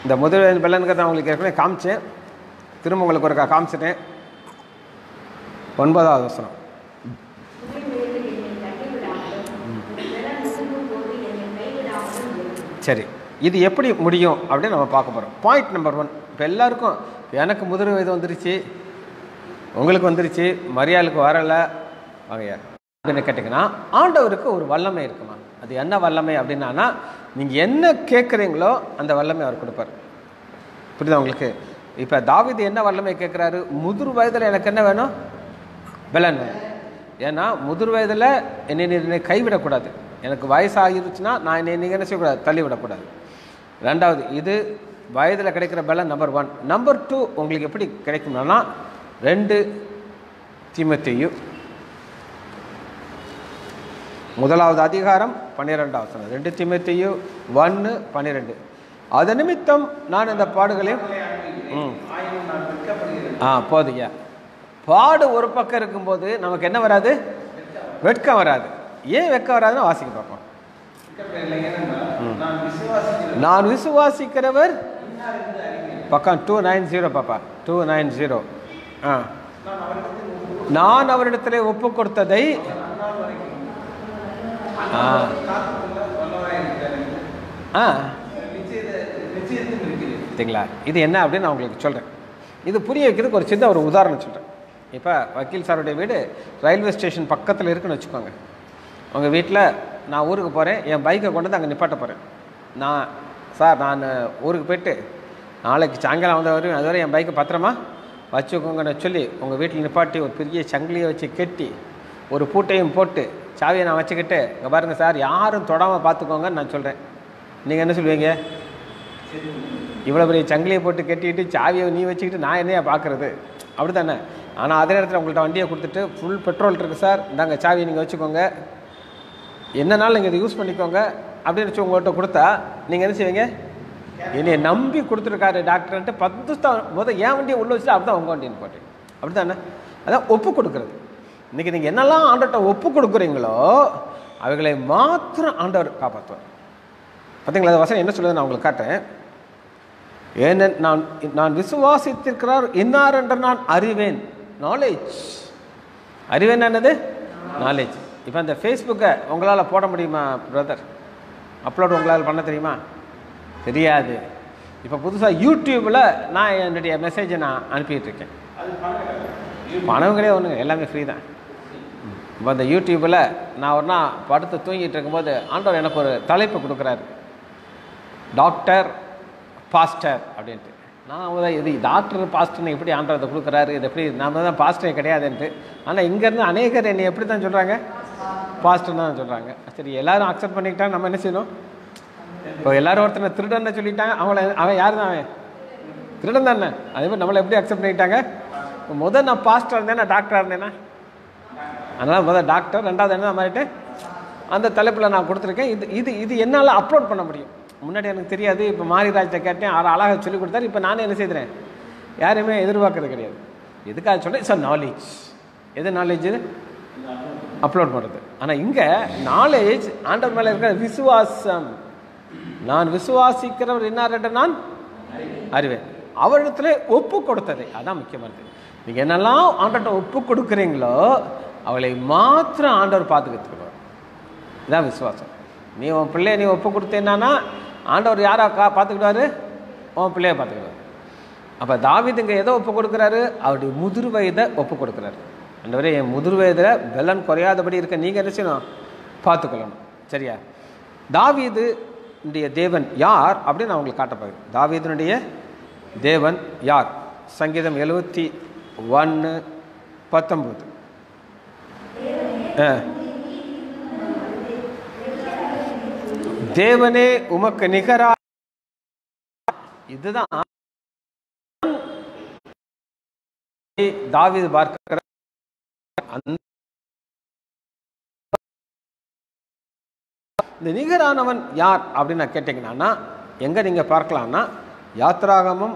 Speaker 1: இந்த முதிர் வயதின் பலன்கிறத நான் உங்களுக்கு ஏற்கனவே காமிச்சேன். திரும்ப உங்களுக்கு ஒரு காமிச்சிட்டேன். ஒன்பதாவது வசனம். சரி இது எப்படி முடியும் அப்படின்னு நம்ம பார்க்க போகிறோம் பாயிண்ட் நம்பர் ஒன் இப்போ எல்லாருக்கும் எனக்கு முதிர் வயது வந்துருச்சு உங்களுக்கு வந்துருச்சு மரியாளுக்கு வரலை வகையா அப்படின்னு கேட்டிங்கன்னா ஆண்டவருக்கு ஒரு வல்லமை இருக்குமா? அது என்ன வல்லமை அப்படின்னா நீங்கள் என்ன கேட்குறீங்களோ அந்த வல்லமை அவர் கொடுப்பார். புரியுதா உங்களுக்கு? இப்போ தாவீது என்ன வல்லமை கேட்குறாரு முதிர் வயதில் எனக்கு என்ன வேணும்? பலன் வேணும். ஏன்னா முதிர் வயதில் என்னை நீ என்னை கைவிடக்கூடாது. எனக்கு வயசாகிருச்சுன்னா நான் என்னை நீங்கள் என்ன செய்யக்கூடாது? தள்ளிவிடக்கூடாது. ரெண்டாவது இது வயதில் கிடைக்கிற பலன் நம்பர் ஒன் நம்பர் டூ உங்களுக்கு எப்படி கிடைக்கும்னா ரெண்டு தீமத்தையு முதலாவது அதிகாரம் பன்னிரெண்டாவது வசனம். ரெண்டு தீமத்தையு ஒன்று பன்னிரெண்டு. அது நிமித்தம் நான் இந்த பாடுகளையும் ம். ஆ போதுங்க. பாடு ஒரு பக்கம் இருக்கும்போது நமக்கு என்ன வராது? வெட்கம் வராது. ஏன் வெட்கம் வராதுன்னு வாசிக்க பார்ப்போம்.
Speaker 2: நான்
Speaker 1: நான் விசுவாசிக்கிறவர் பக்கம் டூ நைன் ஜீரோ பாப்பா. Two nine zero. ஆ. நான் அவரிடத்தில் ஒப்பு கொடுத்ததை ஆ. சரிங்களா இது என்ன அப்படின்னு நான் உங்களுக்கு சொல்கிறேன் இது புரிய வைக்கிறதுக்கு ஒரு சின்ன ஒரு உதாரணம் சொல்கிறேன் இப்போ வக்கீல் சாருடைய வீடு ரயில்வே ஸ்டேஷன் பக்கத்தில் இருக்குன்னு வச்சுக்கோங்க. உங்கள் வீட்டில் நான் ஊருக்கு போகிறேன் என் பைக்கை கொண்டு வந்து அங்கே நிப்பாட்ட போகிறேன் நான் சார் நான் ஊருக்கு போயிட்டு நாளைக்கு சாயங்காலம் வந்த வரையும் அதுவரை என் பைக்கை பத்திரமா வச்சுக்கோங்கன்னு சொல்லி உங்கள் வீட்டில் நிப்பாட்டி ஒரு பெரிய சங்கிலியை வச்சு கெட்டி ஒரு பூட்டையும் போட்டு சாவியை நான் வச்சுக்கிட்டு இங்கே பாருங்கள் சார் யாரும் தொடாமல் பார்த்துக்கோங்கன்னு நான் சொல்கிறேன் நீங்கள் என்ன சொல்லுவீங்க? இவ்வளோ பெரிய சங்கிலியை போட்டு கட்டிட்டு சாவியை நீ வச்சுக்கிட்டு நான் என்னையா பார்க்குறது? அப்படி தானே ஆனால் அதே நேரத்தில் உங்கள்கிட்ட வண்டியை கொடுத்துட்டு ஃபுல் பெட்ரோல் இருக்குது சார் இந்தாங்க சாவியை நீங்கள் வச்சுக்கோங்க. என்னனாலும் நீங்கள் இதை யூஸ் பண்ணிக்கோங்க அப்படின்னு வச்சு உங்கள்கிட்ட கொடுத்தா நீங்கள் என்ன செய்வீங்க? என்னை நம்பி கொடுத்துருக்காரு டாக்டர்ன்ட்டு பத்து முதல் என் வண்டியை உள்ளே வச்சுட்டு அப்படி தான் உங்கள் வண்டின்னு போட்டேன் அப்படி தானே அதான் ஒப்பு கொடுக்குறது. இன்றைக்கி நீங்கள் என்னெல்லாம் ஆண்டவர்கிட்ட ஒப்பு கொடுக்குறீங்களோ அவைகளை மாத்திரம் ஆண்டவர் காப்பாற்றுவார் பார்த்தீங்களா அந்த வசனம் என்ன சொல்லுது நான் உங்களுக்கு காட்டேன் ஏன நான் நான் விசுவாசித்திருக்கிறார் இன்னார் என்று நான் அறிவேன். நாலேஜ் அறிவேன் என்னது? நாலேஜ் இப்போ அந்த ஃபேஸ்புக்கை உங்களால் போட முடியுமா பிரதர் அப்லோட் உங்களால் பண்ண தெரியுமா? தெரியாது. இப்போ புதுசாக யூடியூப்பில் நான் என்னுடைய மெசேஜை நான் அனுப்பிட்டு இருக்கேன். பணம் கிடையாது ஒன்றுங்க எல்லாமே ஃப்ரீ தான். இப்போ அந்த யூடியூப்பில் நான் ஒரு நாள் படுத்து தூங்கிட்டு இருக்கும்போது ஆண்டவர் எனக்கு ஒரு தலைப்பு கொடுக்குறாரு. டாக்டர் பாஸ்டர் அப்படின்ட்டு. நான் அவங்க இது டாக்டர் பாஸ்டர்னு எப்படி ஆண்டவர் கொடுக்குறாரு? இது எப்படி நான் தான் பாஸ்டரே கிடையாதுன்ட்டு. ஆனால் இங்கேருந்து அநேகர் என்னை எப்படி தான் சொல்கிறாங்க பாஸ்டர் தான் சொல்கிறாங்க சரி எல்லோரும் அக்செப்ட் பண்ணிக்கிட்டாங்க நம்ம என்ன செய்யணும்? இப்போ எல்லாரும் ஒருத்தனை திருடன்னு சொல்லிட்டாங்க. அவங்கள அவன் யார் தான் அவன்? திருடன் தானே. அதே மாதிரி நம்மளை எப்படி அக்செப்ட் பண்ணிக்கிட்டாங்க? முதல் நான் பாஸ்டர் இருந்தேன்னா டாக்டராக இருந்தேன்னா அதனால் முதல் டாக்டர் ரெண்டாவது என்ன மாறிட்டு அந்த தலைப்பில் நான் கொடுத்துருக்கேன். இது இது இது என்னால் அப்லோட் பண்ண முடியும். முன்னாடி எனக்கு தெரியாது இப்போ மாரிராஜ்கிட்ட கேட்டேன் அவர் அழகாக சொல்லிக் கொடுத்தாரு இப்போ நானே என்ன செய்கிறேன் யாருமே எதிர்பார்க்கறது கிடையாது. எதுக்காக சொல்கிறேன் சார் நாலேஜ் எது நாலேஜ் இது? அப்லோட் பண்ணுறது ஆனால் இங்கே நாலேஜ் ஆண்டவர் மேலே இருக்கிற விசுவாசம். நான் விசுவாசிக்கிறவர் என்ன நான் அறிவேன். அவரிடத்துல ஒப்பு கொடுத்ததை. அதான் முக்கியமானது. நீங்கள் என்னெல்லாம் ஆண்டர்கிட்ட ஒப்பு கொடுக்குறீங்களோ அவளை மாத்திரம் ஆண்டவர் பார்த்துக்கிட்டு இதான் விசுவாசம். நீ உன் பிள்ளைய நீ ஒப்பு கொடுத்தேன்னா ஆண்டவர் யாரா கா பார்த்துக்கிட்டாரு உன் பிள்ளைய பார்த்துக்கிடுவார். அப்போ தாவீது இங்கே எதை ஒப்பு கொடுக்குறாரு? அவருடைய முதிர் வயதை ஒப்பு கொடுக்குறாரு. ஆண்டவரே என் முதிர் வயதில் வெள்ளம் குறையாதபடி இருக்க நீங்கள் என்ன செய்யணும்? பார்த்துக்கொள்ளணும். சரியா? தாவீது தேவன் யார் அப்படின்னு நான் உங்களுக்கு காட்டப்போகிறேன் தாவீதனுடைய தேவன் யார்? சங்கீதம் எழுபத்தி ஒன்று பத்தொம்போது தேவனே உமக்கு நிகரா இதுதான். தாவிது பார்க்கிற இந்த நிகரானவன் யார் அப்படின்னு நான் கேட்டிங்கன்னா எங்கே நீங்கள் பார்க்கலாம்னா யாத்ராகமம்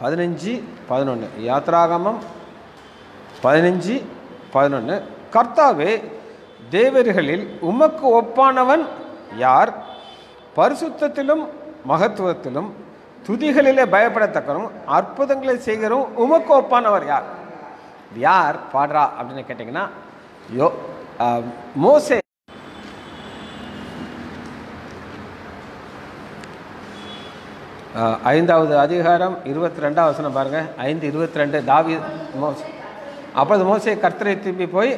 Speaker 1: பதினஞ்சு பதினொன்று யாத்ராகமம் பதினஞ்சு பதினொன்று கர்த்தாவே தேவர்களில் உமக்கு ஒப்பானவன் யார்? பரிசுத்தத்திலும் மகத்துவத்திலும் துதிகளிலே பயப்படத்தக்கரும் அற்புதங்களை செய்கிறோம் உமக்கு ஒப்பானவர் யார்? யார்? பாடுறா அப்படின்னு கேட்டிங்கன்னா யோ மோசே. ஐந்தாவது அதிகாரம் இருபத்தி ரெண்டாவது வசனம் பாருங்க. ஐந்து இருபத்தி ரெண்டு தாவி அப்போ அப்பொழுது கர்த்தரை திருப்பி போய்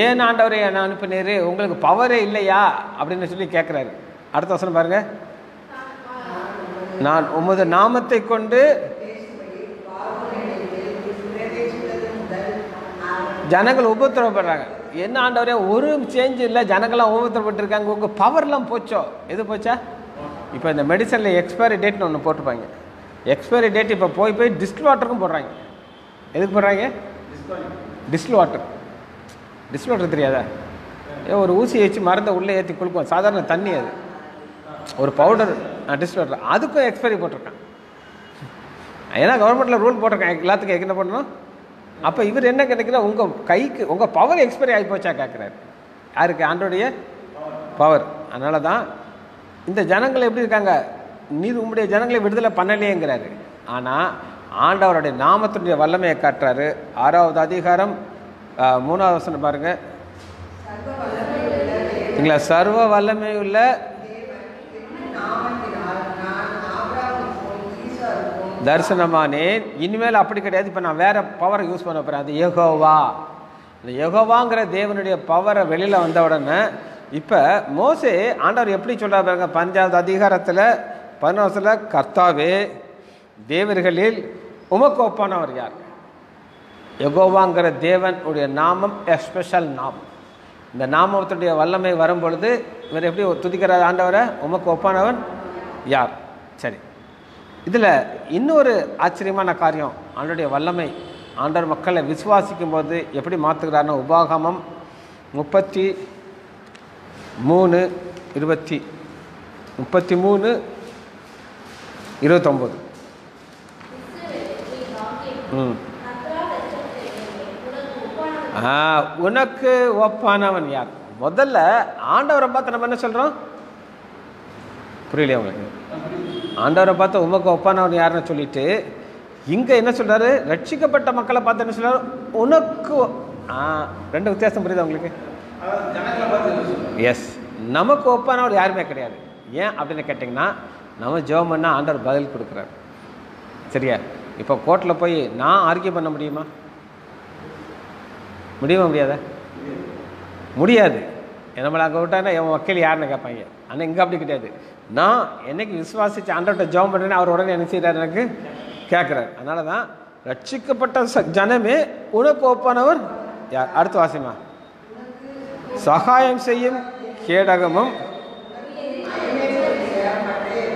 Speaker 1: ஏன் ஆண்டவரை என்ன அனுப்பினீர்? உங்களுக்கு பவரே இல்லையா? அப்படின்னு சொல்லி கேட்குறாரு. அடுத்த வசனம் பாருங்க. நான் உமது நாமத்தை கொண்டு ஜனங்கள் உபத்திரப்படுறாங்க என்ன ஆண்டவரே ஒரு சேஞ்ச் இல்லை. ஜனங்கள்லாம் உபத்திரப்பட்டிருக்காங்க உங்கள் பவர்லாம் போச்சோ? எது போச்சா? இப்போ இந்த மெடிசனில் எக்ஸ்பைரி டேட்னு ஒன்று போட்டுப்பாங்க எக்ஸ்பைரி டேட் இப்போ போய் போய் டிஸ்டில் வாட்டருக்கும் போடுறாங்க. எதுக்கு போடுறாங்க? டிஸ்டில் வாட்டர் டிஸ்டில் வாட்டர் தெரியாதா? ஏ ஒரு ஊசி வச்சு மருந்தை உள்ளே ஏற்றி குளிக்கும். சாதாரண தண்ணி அது. ஒரு பவுடர் டிஸ்டில் வாட்டர் அதுக்கும் எக்ஸ்பைரி போட்டிருக்கான். ஏன்னா கவர்மெண்ட்டில் ரூல் போட்டிருக்காங்க எல்லாத்துக்கும் என்ன பண்ணணும்? அப்போ இவர் என்ன கிடைக்கிறா உங்கள் கைக்கு உங்கள் பவர் எக்ஸ்பைரி ஆகி போச்சா கேட்குறாரு யாருக்கு? ஆண்டோடைய பவர் அதனால தான் இந்த ஜனங்கள் எப்படி இருக்காங்க? நீர் உம்முடைய ஜனங்களை விடுதலை பண்ணலையேங்கிறாரு. ஆனால் ஆண்டவருடைய நாமத்தினுடைய வல்லமையை காட்டுறாரு. ஆறாவது அதிகாரம் மூணாவது வசனம் பாருங்க. இல்லைங்களா சர்வ வல்லமை உள்ள தரிசனமானேன். இனிமேல் அப்படி கிடையாது. இப்போ நான் வேற பவரை யூஸ் பண்ண போகிறேன் அது யகோவா. இந்த யகோவாங்கிற தேவனுடைய பவரை வெளியில் வந்த உடனே இப்போ மோசே ஆண்டவர் எப்படி சொல்கிறார் பாருங்க பஞ்சாவது அதிகாரத்தில் பதினோசில் கர்த்தாவே தேவர்களில் உமக்கோப்பானவர் யார்? எகோவாங்கிற தேவனுடைய நாமம் எஸ்பெஷல் நாமம் இந்த நாமத்துடைய வல்லமை வரும் பொழுது இவர் எப்படி துதிக்கிறார் ஆண்டவரை? உமக்கு ஒப்பானவன் யார்? சரி. இதில் இன்னொரு ஆச்சரியமான காரியம் ஆண்டோடைய வல்லமை. ஆண்டவர் மக்களை விசுவாசிக்கும் போது எப்படி மாற்றுகிறார்னா உபாகமம் முப்பத்தி மூணு இருபத்தி முப்பத்தி மூணு இருபத்தொம்போது. ம். ஆ, உனக்கு ஒப்பானவன் யார்? முதல்ல ஆண்டவரை பார்த்து நம்ம என்ன சொல்கிறோம் புரியலையா உங்களுக்கு? ஆண்டவரை பார்த்து உமக்கு ஒப்பானவன் யாருன்னு சொல்லிட்டு இங்கே என்ன சொல்றாரு? ரட்சிக்கப்பட்ட மக்களை பார்த்து என்ன சொல்றாரு? உனக்கு ஆ ரெண்டு வித்தியாசம் புரியுதா உங்களுக்கு? எஸ் நமக்கு ஒப்பானவர் யாருமே கிடையாது. ஏன் அப்படின்னு கேட்டிங்கன்னா நம்ம ஜெபம் பண்ணால் ஆண்டவர் பதில் கொடுக்குறாரு. சரியா? இப்போ கோர்ட்டில் போய் நான் ஆர்கியூ பண்ண முடியுமா? முடியுமா முடியாதா? முடியாது. நம்மளை அங்கே விட்டாங்கன்னா என் மக்கள் யாருன்னு கேட்பாங்க. ஆனால் இங்கே அப்படி கிடையாது. நான் என்னைக்கு விசுவாசித்து ஆண்டவர்கிட்ட ஜெபம் பண்ணுறேன்னு அவர் உடனே என்ன செய்கிறார் எனக்கு? கேட்குறாரு. அதனால தான் ரட்சிக்கப்பட்ட ச ஜனமே உனக்கு ஒப்பானவர் யார்? அடுத்த வாசிமா. சகாயம் செய்யும் கேடகமும்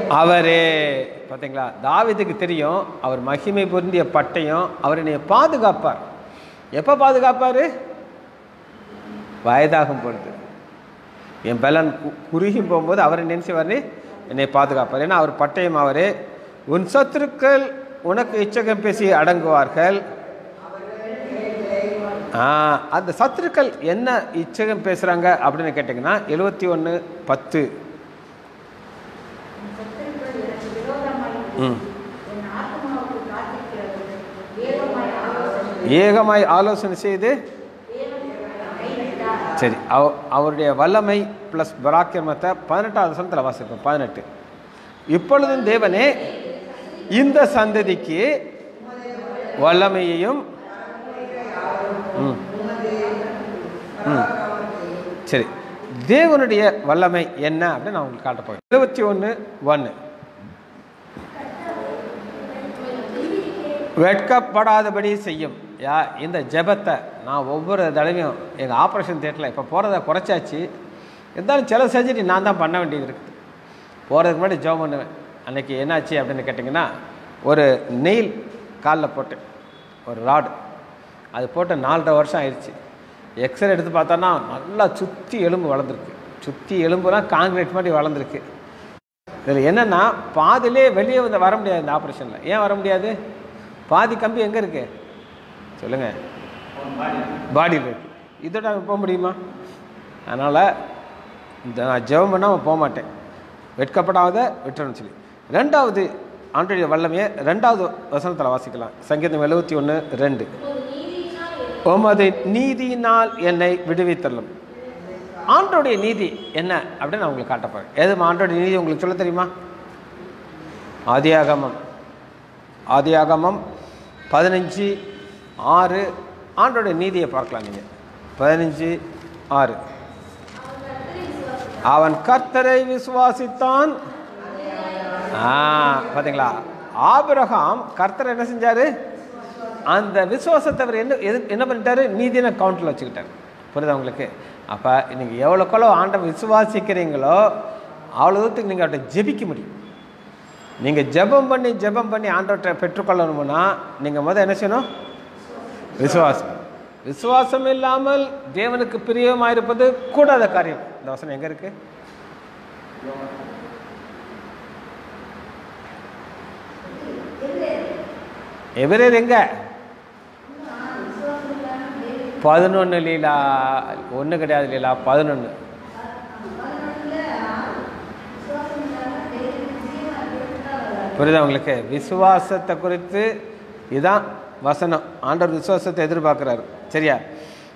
Speaker 1: அவரே பார்த்தீங்களா தாவீதுக்கு தெரியும் அவர் மகிமை பொருந்திய பட்டயம் அவர் என்னை பாதுகாப்பார். எப்போ பாதுகாப்பார்? வயதாகும் பொழுது. என் பலன் கு- குறுகி போகும்போது அவர் நினைச்சவர் என்னை பாதுகாப்பார். ஏன்னா அவர் பட்டயம் அவரே. உன் சத்துருக்கள் உனக்கு இச்சகம் பேசி அடங்குவார்கள். அந்த சத்துருக்கள் என்ன இச்சகம் பேசுகிறாங்க அப்படின்னு கேட்டிங்கன்னா எழுபத்தி ஒன்று பத்து
Speaker 3: சத்துருக்கள் எனக்கு விரோதமாய்
Speaker 1: ம்
Speaker 3: என் ஆத்மாவுக்கு காத்திருக்கிறது ஏகமாய் ஆலோசனை
Speaker 1: ஏகமாய் ஆலோசனை செய்து சரி அவ அவருடைய வல்லமை ப்ளஸ் பராக்கிரமத்தை பதினெட்டாவது வசனத்தில் வாசிப்போம். பதினெட்டு. இப்பொழுதும் தேவனே இந்த சந்ததிக்கு வல்லமையையும் சரி தேவனுடைய வல்லமை என்ன அப்படின்னு நான் உங்களுக்கு காட்ட போகிறேன் இருபத்தி ஒன்று ஒன்று வெட்கப்படாதபடி செய்யும். யா இந்த ஜெபத்தை நான் ஒவ்வொரு தடவையும் எங்கள் ஆப்ரேஷன் தேட்டரில் இப்போ போகிறத குறைச்சாச்சு. இருந்தாலும் சில சர்ஜரி நான் தான் பண்ண வேண்டியது இருக்குது. போகிறதுக்கு முன்னாடி ஜெபம் பண்ணுவேன். அன்றைக்கி என்னாச்சு அப்படின்னு கேட்டிங்கன்னா ஒரு நெயில் காலில் போட்டேன் ஒரு ராடு அது போட்டு நாலரை வருஷம் ஆயிடுச்சு எக்ஸ்ரே எடுத்து பார்த்தோன்னா நல்லா சுற்றி எலும்பு வளர்ந்துருக்கு. சுற்றி எலும்புலாம் காங்கிரீட் மாதிரி வளர்ந்துருக்கு. இதில் என்னென்னா பாதிலே வெளியே வந்து வர முடியாது இந்த ஆப்ரேஷனில் ஏன் வர முடியாது? பாதி கம்பி எங்கே இருக்கு? சொல்லுங்கள் பாடியில் இருக்கு. இதோட அவன் போக முடியுமா? அதனால் இந்த நான் ஜெபம் பண்ணாமல் போக மாட்டேன். வெட்கப்படாத விட்டுறணும் சொல்லி. ரெண்டாவது ஆண்டுடைய வல்லமையை ரெண்டாவது வசனத்தில் வாசிக்கலாம். சங்கீதம் எழுபத்தி ஒன்று ரெண்டு. உமது நீதியினால் என்னை விடுவித்தள்ளும் ஆண்டோடைய நீதி என்ன அப்படின்னு நான் உங்களுக்கு காட்ட எது? ஆண்டோடைய நீதி உங்களுக்கு சொல்ல தெரியுமா? ஆதியாகமம். ஆதியாகமம் பதினஞ்சு ஆறு. ஆண்டோடைய நீதியை பார்க்கலாம் நீங்கள் பதினஞ்சு ஆறு. அவன் கர்த்தரை விசுவாசித்தான். பார்த்தீங்களா ஆபிரகாம் கர்த்தர் என்ன செஞ்சார்? அந்த விசுவாசத்தை அவர் என்ன எது என்ன பண்ணிட்டாரு? நீதினை கவுண்டில் வச்சுக்கிட்டார். புரியுதா உங்களுக்கு? அப்போ நீங்கள் எவ்வளோக்கெவ்வளோ ஆண்டை விசுவாசிக்கிறீங்களோ அவ்வளோ தூரத்துக்கு நீங்கள் அவர்கிட்ட ஜெபிக்க முடியும். நீங்கள் ஜெபம் பண்ணி ஜெபம் பண்ணி ஆண்டவற்றை பெற்றுக்கொள்ளணும்னா நீங்கள் முதல் என்ன செய்யணும்? விசுவாசம். விசுவாசம் இல்லாமல் தேவனுக்கு பிரியமாக இருப்பது கூடாத காரியம். இந்த வசனம் எங்கே இருக்கு? எவரேர் எங்க? பதினொன்று லீலா ஒன்று கிடையாது லீலா பதினொன்று புரியுதா உங்களுக்கு? விசுவாசத்தை குறித்து இதுதான் வசனம். ஆண்டவர் விசுவாசத்தை எதிர்பார்க்குறாரு. சரியா?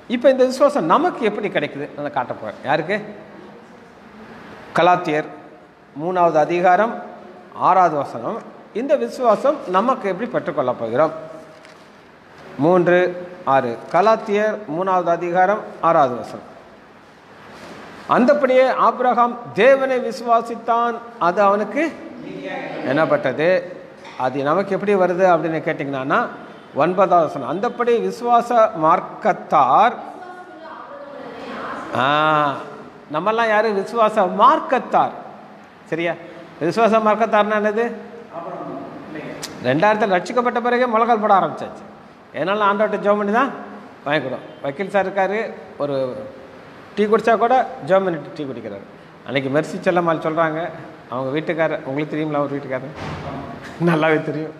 Speaker 1: இப்போ இந்த விசுவாசம் நமக்கு எப்படி கிடைக்குது? நான் காட்ட போகிறேன் யாருக்கு? கலாத்தியர் மூணாவது அதிகாரம் ஆறாவது வசனம். இந்த விசுவாசம் நமக்கு எப்படி பெற்றுக்கொள்ளப் போகிறோம்? மூன்று ஆறு. கலாத்தியர் மூணாவது அதிகாரம் ஆறாவது வசனம். அந்தப்படியே ஆப்ரஹாம் தேவனை விசுவாசித்தான். அது அவனுக்கு என்னப்பட்டது அது நமக்கு எப்படி வருது அப்படின்னு கேட்டிங்கன்னா ஒன்பதாவது வசனம். அந்தப்படி விசுவாச மார்க்கத்தார் நம்மெல்லாம் யாரு? விசுவாச மார்க்கத்தார். சரியா? விசுவாச மார்க்கத்தார்னா என்னது? ரெண்டாயிரத்தில் ரட்சிக்கப்பட்ட பிறகு முழங்கால் போட ஆரம்பிச்சாச்சு. என்னால் ஆண்டோட்ட ஜோ பண்ணி தான் வாங்கிக்கிறோம் வக்கீல் சார் இருக்காரு ஒரு டீ குடித்தா கூட ஜெர்மனி டீ குடிக்கிறார். அன்னைக்கு மெர்சி செல்லம்மாள் சொல்கிறாங்க அவங்க வீட்டுக்காரர் உங்களுக்கு தெரியுங்களா அவர் வீட்டுக்காரர்? நல்லாவே தெரியும்.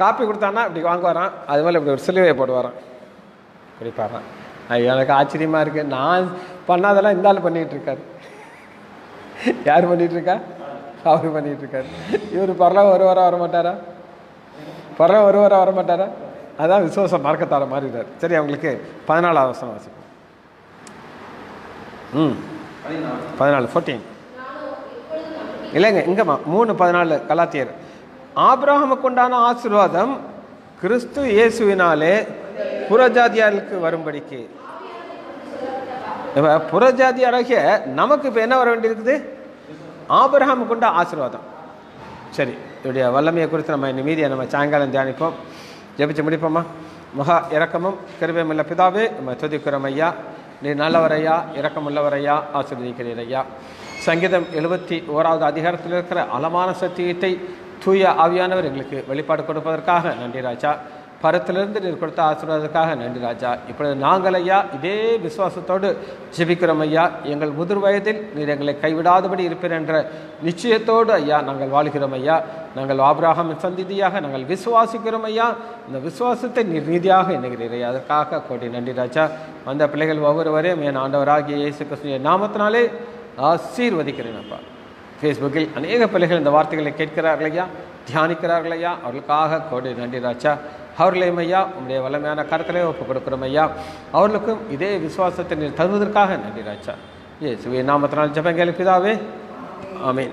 Speaker 1: காப்பி கொடுத்தான்னா இப்படி வாங்க வரான் அது மாதிரி இப்படி ஒரு சிலுவையை போடுவாரான் குடிப்பாரான் ஐயோ எனக்கு ஆச்சரியமாக இருக்குது நான் பண்ணாதெல்லாம் இந்த ஆள் பண்ணிகிட்ருக்காரு யார் பண்ணிகிட்டு இருக்கா? அவர் பண்ணிகிட்ருக்காரு இவர் பரலாம் ஒரு வாரம் வர மாட்டாரா பரலாம் ஒரு வாரம் வர மாட்டாரா அதான் விசுவாசம் மறக்கத்தார மாறிடுறார். சரி அவங்களுக்கு பதினாலாவது வருஷம் வாசிப்போம். ம். பதினாலு ஃபோர்டீன் இல்லைங்க இங்கேம்மா மூணு பதினாலு கலாத்தியர். ஆபிரகாமுக்கு உண்டான ஆசீர்வாதம் கிறிஸ்து இயேசுவினாலே புறஜாதியாருக்கு வரும்படிக்கு. இப்போ புறஜாதியாராகிய நமக்கு இப்போ என்ன வர வேண்டியிருக்குது? ஆபிரகாமுக்கு உண்ட ஆசீர்வாதம். சரி இதோடைய வல்லமையை குறித்து நம்ம இந்த மீதியை நம்ம சாயங்காலம் தியானிப்போம். ஜெபிச்சு முடிப்போமா மகா இறக்கமும் கிருபையுமுள்ள பிதாவே நம்ம துதிக்கிறோம் ஐயா. நீ நல்லவரையா இரக்கமுள்ளவரையா இரக்கமுள்ளவர் ஐயா ஐயா சங்கீதம் எழுபத்தி ஓராவது அதிகாரத்தில் இருக்கிற அலமான சத்தியத்தை தூய ஆவியானவர் எங்களுக்கு வெளிப்பாடு கொடுப்பதற்காக. நன்றி ராஜா. பரத்திலிருந்து நீர் கொடுத்த ஆசீர்வாதத்துக்காக நன்றி ராஜா. இப்பொழுது நாங்கள் ஐயா இதே விசுவாசத்தோடு ஜெபிக்கிறோம் ஐயா. எங்கள் முதிர் வயதில் நீர் எங்களை கைவிடாதபடி இருப்பீர் என்ற நிச்சயத்தோடு ஐயா நாங்கள் வாழ்கிறோம் ஐயா. நாங்கள் ஆபிராகம் சந்திதியாக நாங்கள் விசுவாசிக்கிறோம் ஐயா. இந்த விசுவாசத்தை நீர் ரீதியாக எண்ணுகிறீர். அதற்காக கோடி நன்றி ராஜா. வந்த பிள்ளைகள் ஒவ்வொருவரையும் என் ஆண்டவராகிய இயேசு கிருஷ்ணன் நாமத்தினாலே ஆசீர்வதிக்கிறேன் அப்பா. ஃபேஸ்புக்கில் அநேக பிள்ளைகள் இந்த வார்த்தைகளை கேட்கிறார்கள் ஐயா. தியானிக்கிறார்கள் ஐயா. அவர்களுக்காக கோடி நன்றி ராஜா. அவர்களையும் ஐயா உங்களுடைய வல்லமையான கருத்திலே ஒப்புக் கொடுக்குறோம் ஐயா அவர்களுக்கும் இதே விசுவாசத்தை நீர் தருவதற்காக நன்றி ராஜா. இயேசுவே நாமத்தினால் ஜபங்கள் பிதாவே. ஆமீன்.